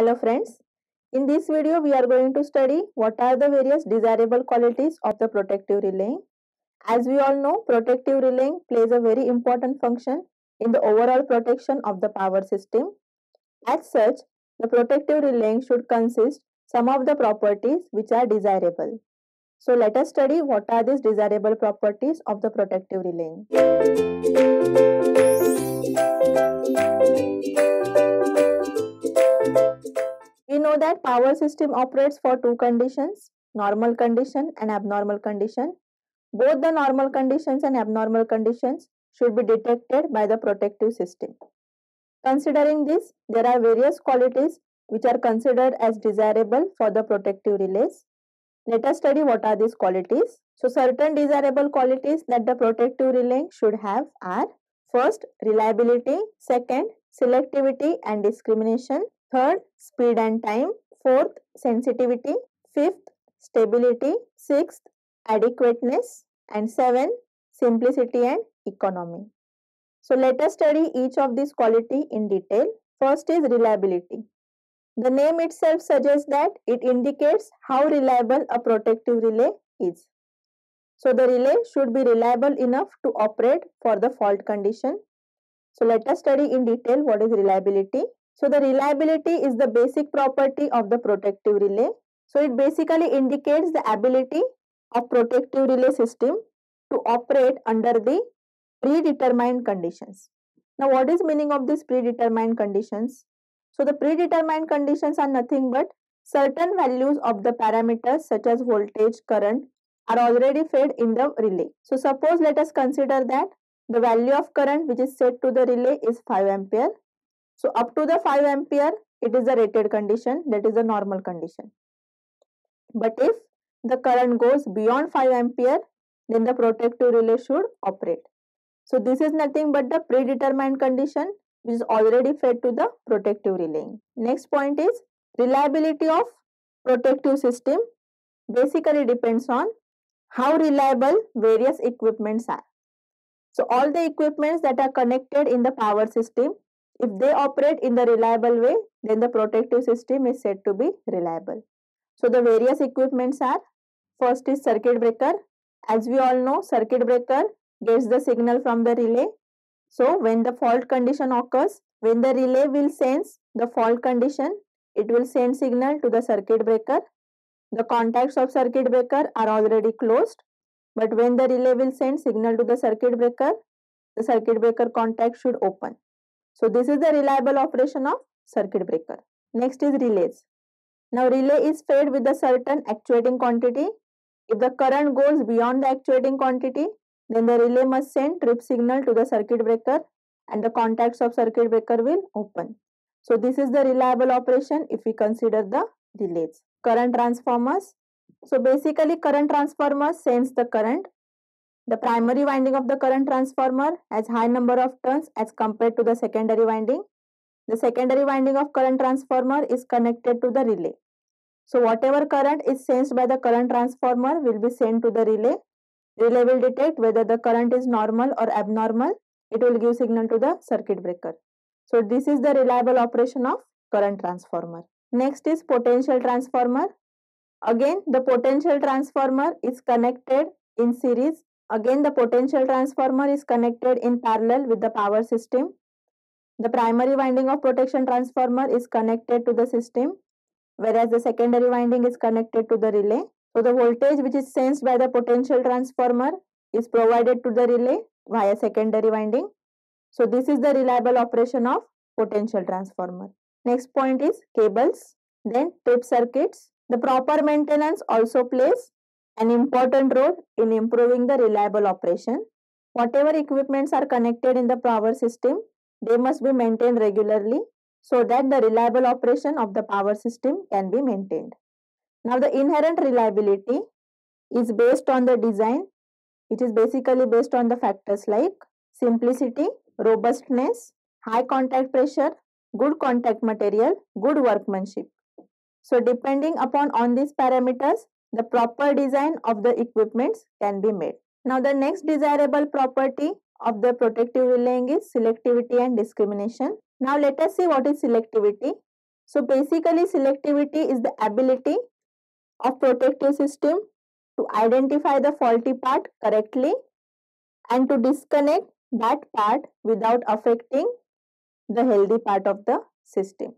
Hello friends. In this video, we are going to study what are the various desirable qualities of the protective relaying. As we all know, protective relaying plays a very important function in the overall protection of the power system. As such, the protective relaying should consist some of the properties which are desirable. So let us study what are these desirable properties of the protective relaying. Know that power system operates for two conditions, normal condition and abnormal condition. Both the normal conditions and abnormal conditions should be detected by the protective system. Considering this, there are various qualities which are considered as desirable for the protective relays. Let us study what are these qualities. So, certain desirable qualities that the protective relay should have are first, reliability, second, selectivity and discrimination, third, speed and time, fourth, sensitivity, fifth, stability, sixth, adequateness, and seven, simplicity and economy. So, let us study each of these quality in detail. First is reliability. The name itself suggests that it indicates how reliable a protective relay is. So the relay should be reliable enough to operate for the fault condition. So let us study in detail what is reliability. So the reliability is the basic property of the protective relay. So it basically indicates the ability of protective relay system to operate under the predetermined conditions. Now what is meaning of these predetermined conditions? So the predetermined conditions are nothing but certain values of the parameters such as voltage, current are already fed in the relay. So suppose let us consider that the value of current which is set to the relay is 5 ampere. So up to the 5 ampere it is the rated condition that is the normal condition. But if the current goes beyond 5 ampere then the protective relay should operate. So this is nothing but the predetermined condition which is already fed to the protective relaying. Next point is reliability of protective system basically depends on how reliable various equipments are. So all the equipments that are connected in the power system, if they operate in the reliable way, then the protective system is said to be reliable. So the various equipments are, first is circuit breaker. As we all know, circuit breaker gets the signal from the relay so when the fault condition occurs, when the relay will sense the fault condition, it will send signal to the circuit breaker. The contacts of circuit breaker are already closed, but when the relay will send signal to the circuit breaker, the circuit breaker contact should open. So this is the reliable operation of circuit breaker. Next is relays. Now relay is fed with a certain actuating quantity. If the current goes beyond the actuating quantity, then the relay must send trip signal to the circuit breaker and the contacts of circuit breaker will open. So this is the reliable operation if we consider the relays. Current transformers. So basically current transformer sends the current. The primary winding of the current transformer has high number of turns as compared to the secondary winding. The secondary winding of current transformer is connected to the relay. So whatever current is sensed by the current transformer will be sent to the relay Relay will detect whether the current is normal or abnormal. It will give signal to the circuit breaker. So this is the reliable operation of current transformer. Next is potential transformer. Again the potential transformer is connected in series. Again the potential transformer is connected in parallel with the power system. The primary winding of protection transformer is connected to the system whereas the secondary winding is connected to the relay. So the voltage which is sensed by the potential transformer is provided to the relay via secondary winding. So this is the reliable operation of potential transformer. Next point is cables, then trip circuits. The proper maintenance also plays an important role in improving the reliable operation. Whatever equipments are connected in the power system, they must be maintained regularly so that the reliable operation of the power system can be maintained. Now the inherent reliability is based on the design. It is basically based on the factors like simplicity, robustness, high contact pressure, good contact material, good workmanship. So depending upon on these parameters, the proper design of the equipments can be made. Now the next desirable property of the protective relaying is selectivity and discrimination. Now let us see what is selectivity. So basically selectivity is the ability of protective system to identify the faulty part correctly and to disconnect that part without affecting the healthy part of the system.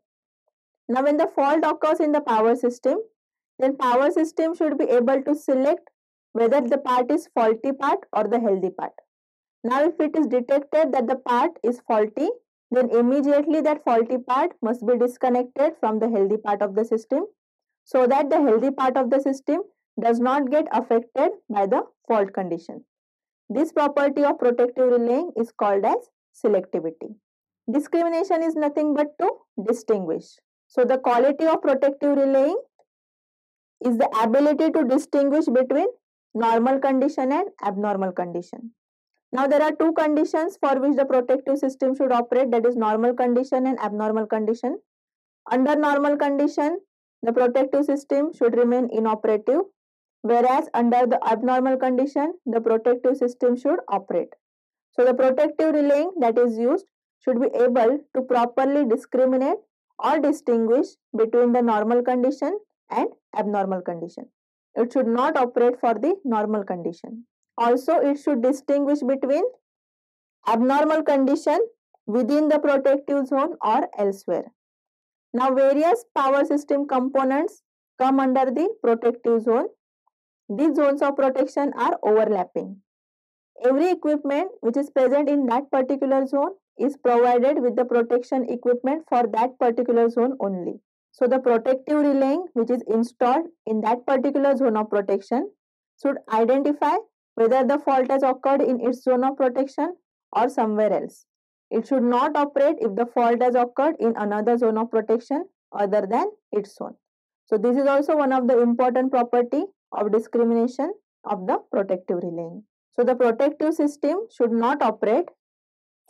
Now when the fault occurs in the power system, then power system should be able to select whether the part is faulty part or the healthy part. Now if it is detected that the part is faulty, then immediately that faulty part must be disconnected from the healthy part of the system so that the healthy part of the system does not get affected by the fault condition. This property of protective relaying is called as selectivity. Discrimination is nothing but to distinguish. So the quality of protective relaying is the ability to distinguish between normal condition and abnormal condition. Now there are two conditions for which the protective system should operate that is normal condition and abnormal condition. Under normal condition, the protective system should remain inoperative whereas under the abnormal condition, the protective system should operate. So the protective relaying that is used should be able to properly discriminate or distinguish between the normal condition and abnormal condition. It should not operate for the normal condition. Also, it should distinguish between abnormal condition within the protective zone or elsewhere. Now, various power system components come under the protective zone. These zones of protection are overlapping. Every equipment which is present in that particular zone is provided with the protection equipment for that particular zone only. So the protective relaying which is installed in that particular zone of protection should identify whether the fault has occurred in its zone of protection or somewhere else. It should not operate if the fault has occurred in another zone of protection other than its zone. So this is also one of the important property of discrimination of the protective relaying. So the protective system should not operate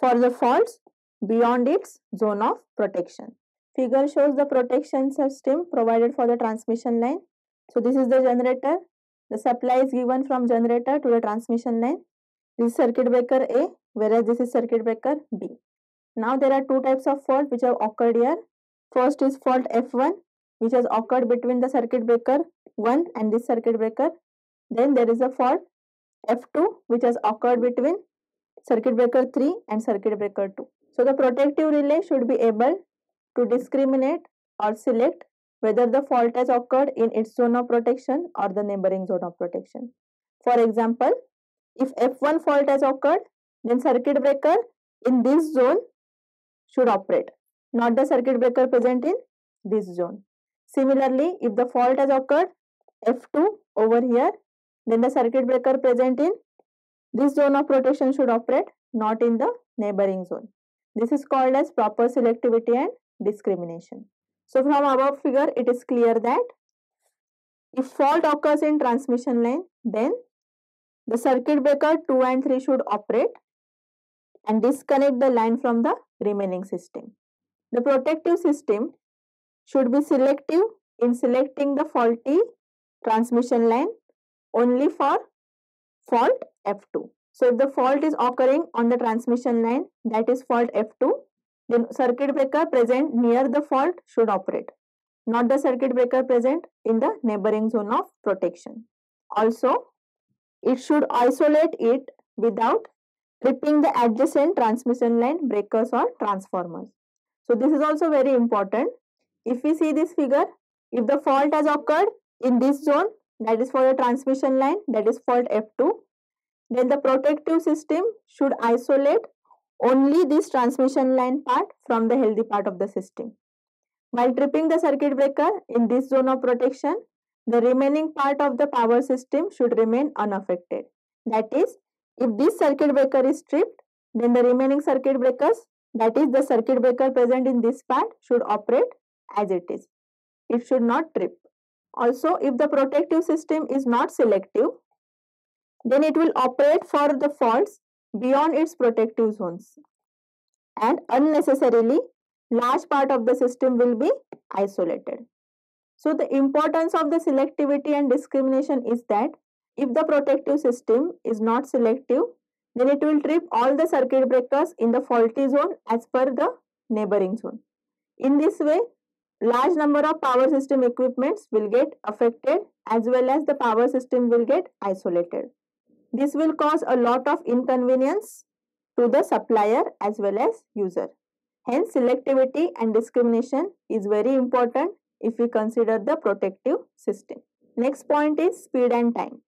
for the faults beyond its zone of protection. Figure shows the protection system provided for the transmission line. So this is the generator. The supply is given from generator to the transmission line. This is circuit breaker A whereas this is circuit breaker B. Now there are two types of fault which have occurred here. First is fault F1 which has occurred between the circuit breaker 1 and this circuit breaker. Then there is a fault F2 which has occurred between circuit breaker 3 and circuit breaker 2. So the protective relay should be able to discriminate or select whether the fault has occurred in its zone of protection or the neighboring zone of protection. For example, if F1 fault has occurred, then circuit breaker in this zone should operate, not the circuit breaker present in this zone. Similarly, if the fault has occurred F2 over here, then the circuit breaker present in this zone of protection should operate, not in the neighboring zone. This is called as proper selectivity and discrimination. So from above figure, it is clear that if fault occurs in transmission line, then the circuit breaker 2 and 3 should operate and disconnect the line from the remaining system. The protective system should be selective in selecting the faulty transmission line only for fault F2. So if the fault is occurring on the transmission line that is fault F2 then circuit breaker present near the fault should operate, not the circuit breaker present in the neighboring zone of protection. Also, it should isolate it without tripping the adjacent transmission line breakers or transformers. So this is also very important. If we see this figure, if the fault has occurred in this zone, that is for the transmission line, that is fault F2, then the protective system should isolate only this transmission line part from the healthy part of the system. While tripping the circuit breaker in this zone of protection, the remaining part of the power system should remain unaffected. That is, if this circuit breaker is tripped, then the remaining circuit breakers, that is the circuit breaker present in this part, should operate as it is. It should not trip. Also, if the protective system is not selective, then it will operate for the faults beyond its protective zones and unnecessarily large part of the system will be isolated. So the importance of the selectivity and discrimination is that if the protective system is not selective, then it will trip all the circuit breakers in the faulty zone as per the neighboring zone. In this way, large number of power system equipments will get affected as well as the power system will get isolated. This will cause a lot of inconvenience to the supplier as well as user. Hence, selectivity and discrimination is very important if we consider the protective system. Next point is speed and time.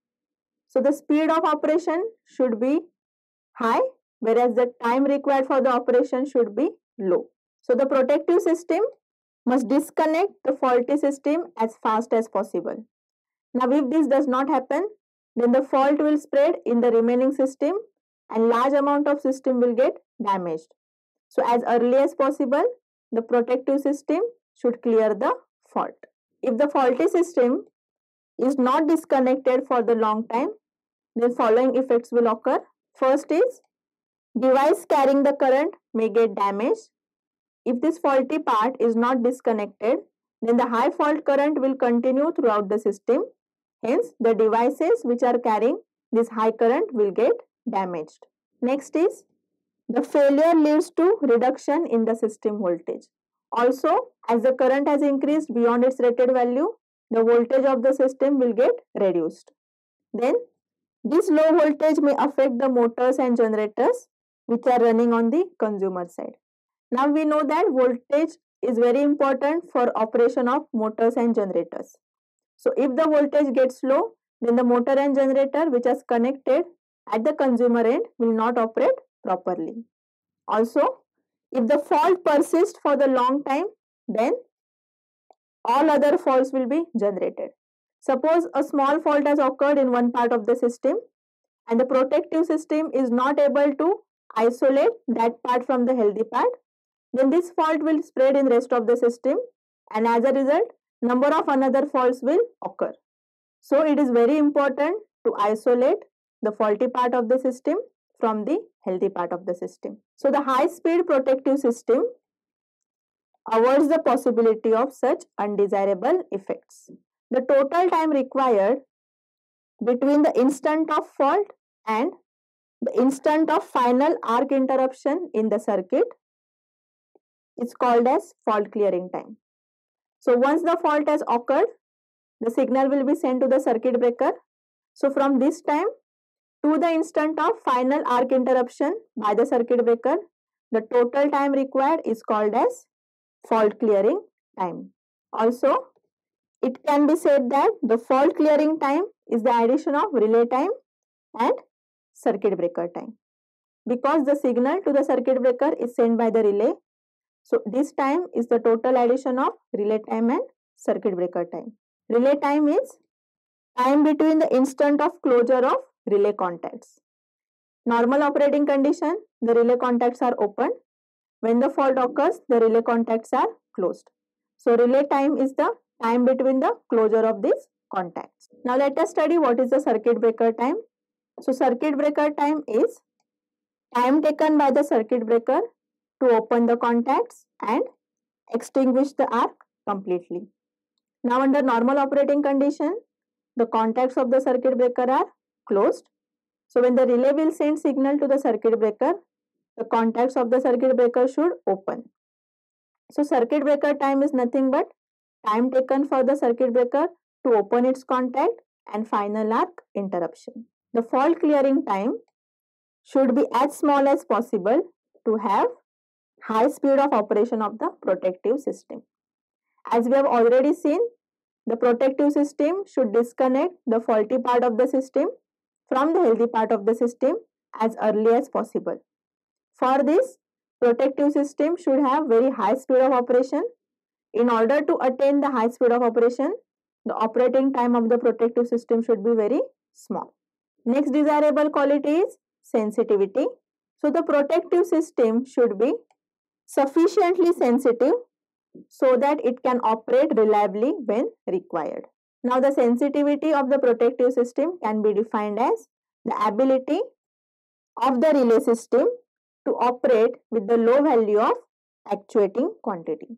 So, the speed of operation should be high whereas the time required for the operation should be low. So, the protective system must disconnect the faulty system as fast as possible. Now, if this does not happen, then the fault will spread in the remaining system and large amount of system will get damaged. So, as early as possible, the protective system should clear the fault. If the faulty system is not disconnected for the long time, then following effects will occur. First is device carrying the current may get damaged if this faulty part is not disconnected, then the high fault current will continue throughout the system. Hence, the devices which are carrying this high current will get damaged. Next is the failure leads to reduction in the system voltage. Also, as the current has increased beyond its rated value, the voltage of the system will get reduced. Then, this low voltage may affect the motors and generators which are running on the consumer side. Now we know that voltage is very important for operation of motors and generators. So if the voltage gets low, then the motor and generator which is connected at the consumer end will not operate properly. Also, if the fault persists for the long time, then all other faults will be generated. Suppose a small fault has occurred in one part of the system and the protective system is not able to isolate that part from the healthy part then this fault will spread in rest of the system and as a result number of another faults will occur. So it is very important to isolate the faulty part of the system from the healthy part of the system. So the high speed protective system avoids the possibility of such undesirable effects. The total time required between the instant of fault and the instant of final arc interruption in the circuit is called as fault clearing time. So once the fault has occurred, the signal will be sent to the circuit breaker. So from this time to the instant of final arc interruption by the circuit breaker, the total time required is called as fault clearing time. Also, it can be said that the fault clearing time is the addition of relay time and circuit breaker time. Because the signal to the circuit breaker is sent by the relay, so this time is the total addition of relay time and circuit breaker time. Relay time is time between the instant of closure of relay contacts. Normal operating condition, the relay contacts are open. When the fault occurs, the relay contacts are closed. So relay time is the time between the closure of these contacts. Now let us study what is the circuit breaker time. So circuit breaker time is time taken by the circuit breaker to open the contacts and extinguish the arc completely. Now under normal operating condition, the contacts of the circuit breaker are closed. So when the relay will send signal to the circuit breaker, the contacts of the circuit breaker should open. So circuit breaker time is nothing but time taken for the circuit breaker to open its contact and final arc interruption. The fault clearing time should be as small as possible to have high speed of operation of the protective system. As we have already seen, the protective system should disconnect the faulty part of the system from the healthy part of the system as early as possible. For this, protective system should have very high speed of operation. In order to attain the high speed of operation, the operating time of the protective system should be very small. Next desirable quality is sensitivity. So the protective system should be sufficiently sensitive so that it can operate reliably when required. Now the sensitivity of the protective system can be defined as the ability of the relay system to operate with the low value of actuating quantity.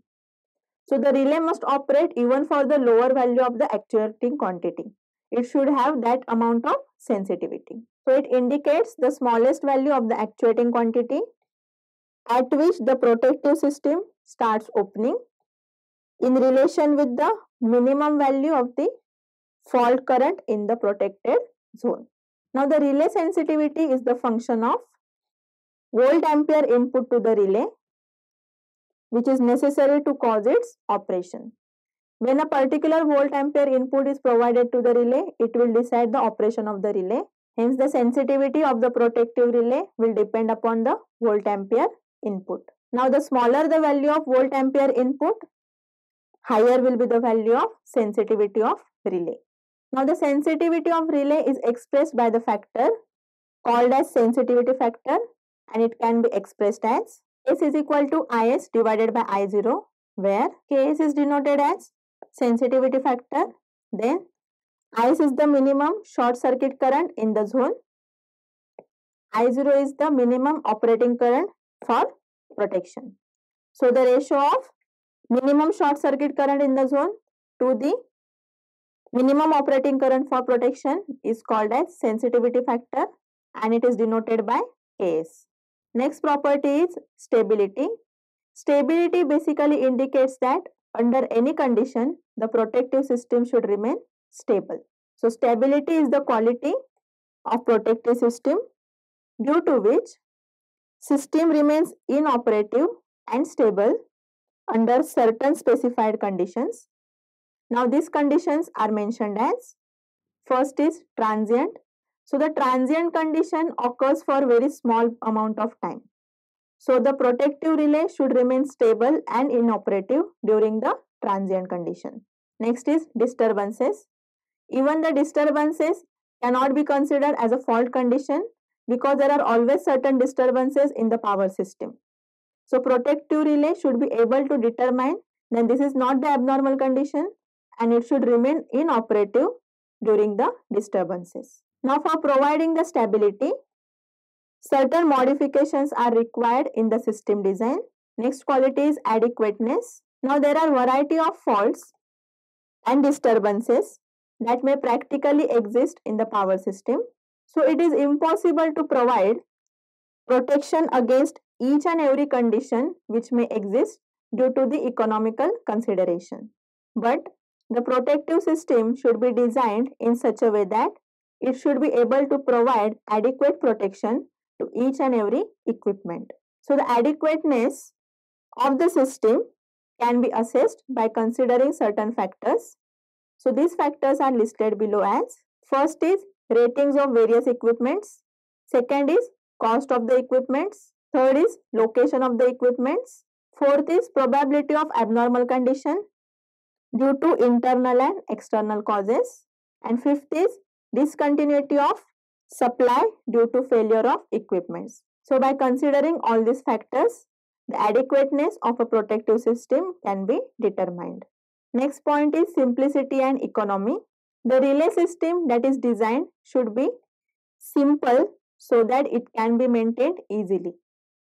So the relay must operate even for the lower value of the actuating quantity. It should have that amount of sensitivity. So it indicates the smallest value of the actuating quantity at which the protective system starts opening in relation with the minimum value of the fault current in the protected zone. Now the relay sensitivity is the function of volt ampere input to the relay which is necessary to cause its operation. When a particular volt ampere input is provided to the relay, it will decide the operation of the relay. Hence, the sensitivity of the protective relay will depend upon the volt ampere input. Now, the smaller the value of volt ampere input, higher will be the value of sensitivity of relay. Now, the sensitivity of relay is expressed by the factor called as sensitivity factor and it can be expressed as S is equal to Is divided by I0 where Ks is denoted as sensitivity factor then Is is the minimum short circuit current in the zone I0 is the minimum operating current for protection. So the ratio of minimum short circuit current in the zone to the minimum operating current for protection is called as sensitivity factor and it is denoted by Ks. Next property is stability. Stability basically indicates that under any condition, the protective system should remain stable. So, stability is the quality of protective system due to which system remains inoperative and stable under certain specified conditions. Now, these conditions are mentioned as first is transient. So, the transient condition occurs for very small amount of time. So, the protective relay should remain stable and inoperative during the transient condition. Next is disturbances. Even the disturbances cannot be considered as a fault condition because there are always certain disturbances in the power system. So protective relay should be able to determine that this is not the abnormal condition and it should remain inoperative during the disturbances. Now for providing the stability, certain modifications are required in the system design. Next quality is adequateness. Now there are variety of faults and disturbances that may practically exist in the power system. So it is impossible to provide protection against each and every condition which may exist due to the economical consideration. But the protective system should be designed in such a way that it should be able to provide adequate protection to each and every equipment. So the adequateness of the system can be assessed by considering certain factors. So these factors are listed below as first is ratings of various equipments, second is cost of the equipments, third is location of the equipments, fourth is probability of abnormal condition due to internal and external causes and fifth is discontinuity of supply due to failure of equipments. So by considering all these factors, the adequateness of a protective system can be determined. Next point is simplicity and economy. The relay system that is designed should be simple so that it can be maintained easily.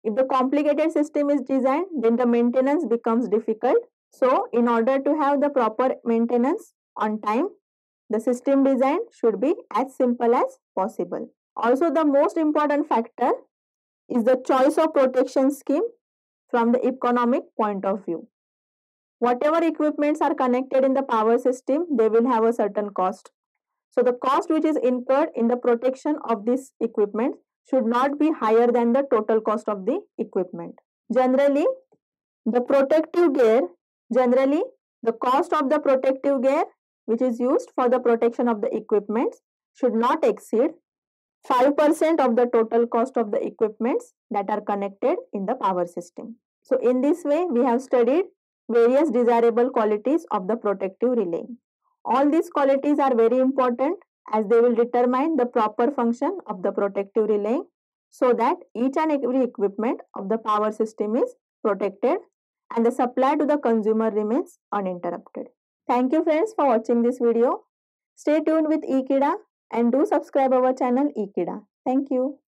If the complicated system is designed, then the maintenance becomes difficult. So, in order to have the proper maintenance on time, the system design should be as simple as possible. Also, the most important factor is the choice of protection scheme from the economic point of view. Whatever equipments are connected in the power system, they will have a certain cost. So the cost which is incurred in the protection of this equipment should not be higher than the total cost of the equipment. Generally, the protective gear, generally the cost of the protective gear which is used for the protection of the equipments should not exceed 5% of the total cost of the equipments that are connected in the power system. So in this way, we have studied various desirable qualities of the protective relay. All these qualities are very important as they will determine the proper function of the protective relay so that each and every equipment of the power system is protected and the supply to the consumer remains uninterrupted. Thank you friends for watching this video. Stay tuned with Ekeeda and do subscribe our channel Ekeeda. Thank you.